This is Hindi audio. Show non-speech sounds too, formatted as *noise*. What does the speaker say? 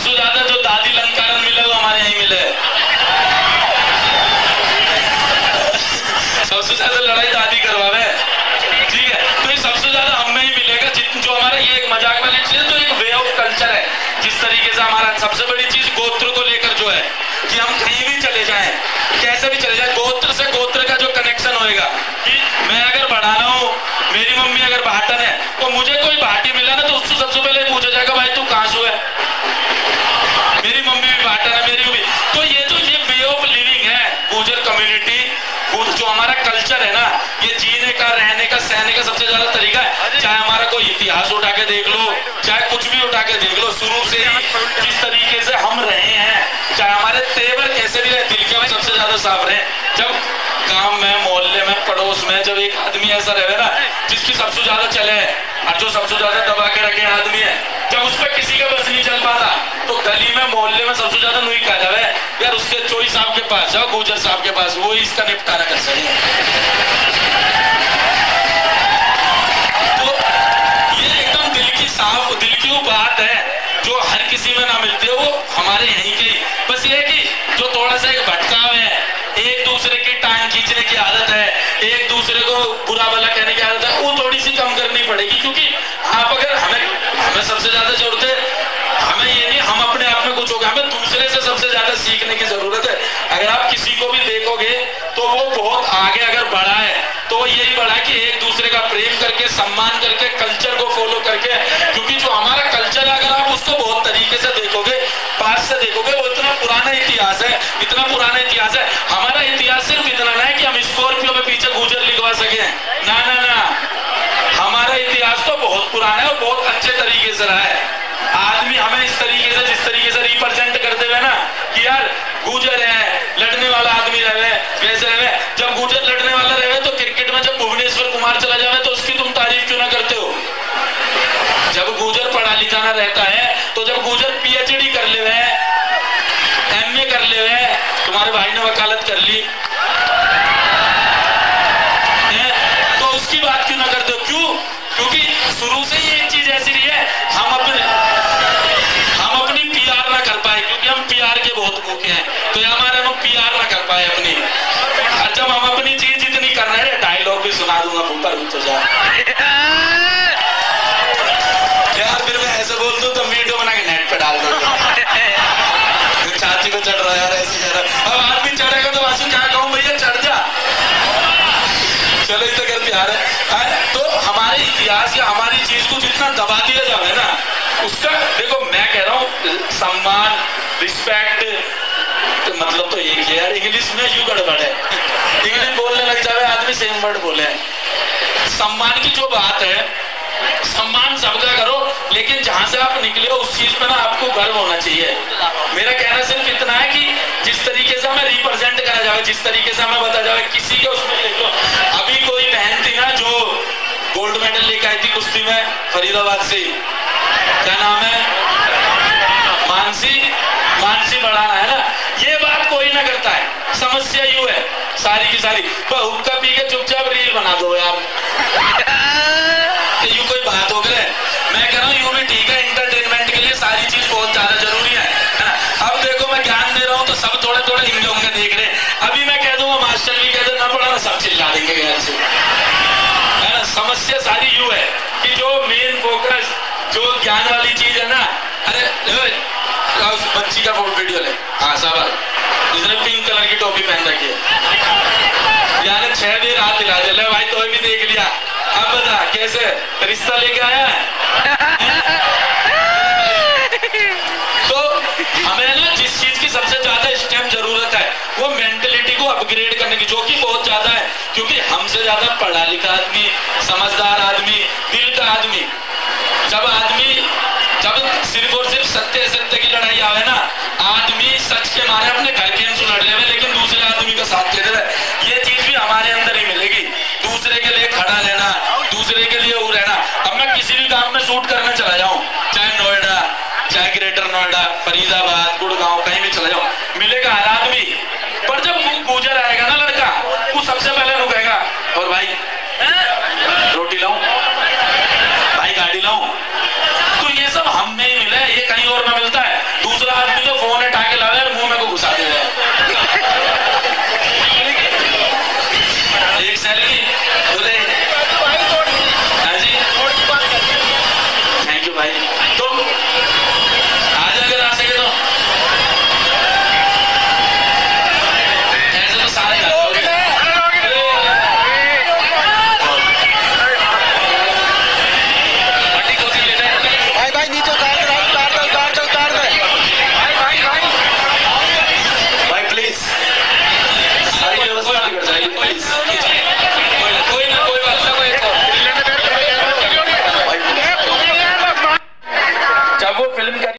जो दादी मिले, वो हमारे मिले। सबसे ज़्यादा लड़ाई दादी ठीक है? तो ये सबसे ज़्यादा हमें ही मिलेगा जो हमारा ये एक मज़ाक वाली चीज़ तो एक वे ऑफ़ कल्चर है। जिस तरीके से हमारा सबसे बड़ी चीज़ गोत्र को लेकर जो है, कि हम कहीं भी चले जाए, कैसे भी चले जाए, गोत्र से गोत्र का जो कनेक्शन होगा कि मैं अगर बढ़ाना हूँ, मेरी मम्मी अगर भाटन है तो मुझे कोई भाटी मिला ना तो उसको सबसे पहले जो हमारा कल्चर है ना। ये जीने का रहने का सहने का सबसे ज़्यादा तरीका है। चाहे हमारा कोई इतिहास उठा के देख लो चाहे कुछ भी उठा के देख लो शुरू से ही जिस तरीके से हम रहे हैं चाहे हमारे तेवर कैसे भी रहे दिल के सबसे ज़्यादा साफ़ रहे। जब गाँव में मोहल्ले में पड़ोस में जब एक आदमी ऐसा रहे ना जिसकी सबसे ज़्यादा चले है और जो सबसे ज़्यादा दबा के रखे आदमी है जब उस पर किसी का बस नहीं चल पाता तो गली में मोहल्ले में सबसे ज़्यादा नुई का जावे यार उसके चोरी साहब के पास जाओ गुजर साहब के पास, वो इसका निपटारा कर सके तो ये एकदम दिल की साफ़, दिल की वो बात है, जो हर किसी में ना मिलती है, वो हमारे यहीं की। बस ये कि जो थोड़ा सा एक भटकाव है, एक दूसरे की टांग खींचने की आदत है, एक दूसरे को बुरा भला कहने से देखोगे, पास से देखोगे, वो इतना पुराना इतिहास है, इतना पुराना इतिहास है। हमारा इतिहास सिर्फ़ इतना ना है कि हम स्कॉर्पियो में पीछे गुजर लिखवा सके। ना ना ना। हमारा इतिहास तो बहुत पुराना है और बहुत अच्छे तरीके से रहा है। आदमी हमें इस तरीके से, जिस तरीके से रिप्रेजेंट करते हुए ना, कि यार गुजर है, लड़ने वाला आदमी रहे, वैसे रहे। जब गुजर लड़ने वाला रहे तो क्रिकेट में जब भुवनेश्वर कुमार चला जाए तो उसकी तुम तारीफ़ क्यों ना करते हो जब गुजर पढ़ा लिखा ना रहता है तो जब गुजर पीएचडी कर ले एमए कर ले तुम्हारे भाई ने वकालत कर ली। तो उसकी बात क्यों ना करते हो क्यों? क्योंकि शुरू से ही एक चीज़ ऐसी रही है, हम अपने, हम अपनी पीआर ना कर पाए, क्योंकि हम पीआर के बहुत भूखे हैं। तो हमारे हम पीआर ना कर पाए अपनी। जब हम अपनी चीज़ इतनी कर रहे हैं डायलॉग भी सुना दूँगा ऊपर तो जा यार फिर मैं ऐसे बोल दूँ तो वीडियो बना के नेट पे डाल दो छाती पे चढ़ रहा है यार ऐसे कह रहा अब आदमी चढ़ेगा तो वासु क्या कहूँ भैया चढ़ जा चलो इतना कर प्यार है तो हमारे इतिहास या हमारी जितना दबा दिया जाए ना, उसका देखो मैं कह रहा हूँ, सम्मान रिस्पेक्ट तो मतलब तो एक यार इंग्लिश में यू गड़बड़ है? इंग्लिश बोलने लग जाए आदमी सेम वर्ड बोले। सम्मान की जो बात है, सम्मान सबका करो, लेकिन जहाँ से आप निकले हो, उस चीज़ पे ना आपको गर्व होना चाहिए। मेरा कहना सिर्फ़ इतना है कि जिस तरीके से हमें रिप्रेजेंट करा जाए जिस तरीके से हमें बताया जाए किसी के उसमें देख लो अभी कोई बहन थी ना जो गोल्ड मेडल लेके आई थी कुश्ती में फरीदाबाद से। क्या नाम है? मानसी? मानसी बढ़ाना है ना? ये बात कोई ना करता है। समस्या यू है। सारी की सारी। हुक्का पी के चुपचाप रील बना दो यार। *laughs* यू कोई बात हो गए मैं कह रहा हूँ यू भी ठीक है इंटरटेनमेंट के लिए सारी चीज़ बहुत ज़्यादा ज़रूरी है अब देखो मैं ज्ञान दे रहा हूँ तो सब थोड़े थोड़े हिंगे होंगे देख रहे अभी मैं कह दूँगा मास्टर भी कह दे ना पड़ा ना सब चिल्ला देंगे घर से है ना समस्या सारी यू है कि जो मेन फोकस जो ज्ञान वाली चीज़ है ना, अरे उस बच्ची का फ़ोटो वीडियो ले। हाँ जिसने पिंक कलर की टोपी पहन रखी है। यानी छह दिन रात दिला दे। भाई तो भी देख लिया। अब बता, कैसे? रिश्ता लेके आया है? तो हमें ना जिस चीज़ की सबसे ज़्यादा इस टाइम ज़रूरत है, वो मेंटेलिटी को अपग्रेड करने की, जो कि बहुत ज़्यादा है। क्योंकि हमसे ज़्यादा पढ़ा लिखा आदमी समझदार आदमी दिल का आदमी जब आदमी जब सिर्फ़ और सिर्फ़ सत्य सत्य की लड़ाई आवे ना आदमी सच के मारे अपने